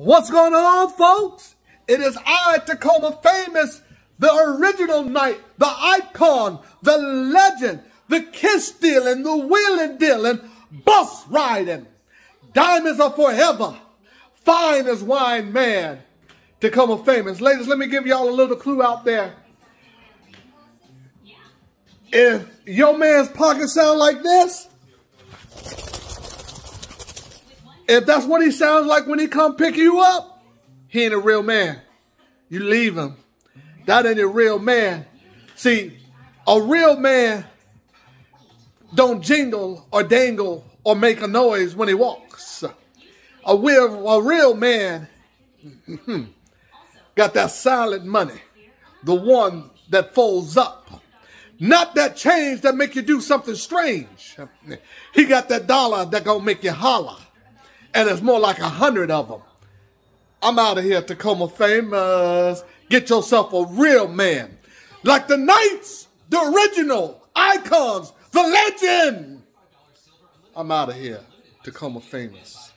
What's going on, folks? It is I, Tacoma Famous, the original knight, the icon, the legend, the kiss stealing, the wheeling dealing, bus riding. Diamonds are forever. Fine as wine man. Tacoma Famous. Ladies, let me give y'all a little clue out there. If your man's pocket sound like this, if that's what he sounds like when he come pick you up, he ain't a real man. You leave him. That ain't a real man. See, a real man don't jingle or dangle or make a noise when he walks. A real, a real man hmm, got that silent money, the one that folds up. Not that change that make you do something strange. He got that dollar that gonna make you holler. And it's more like a hundred of them. I'm out of here, Tacoma famous. Get yourself a real man. Like the Knights, the original icons, the legend. I'm out of here, Tacoma famous.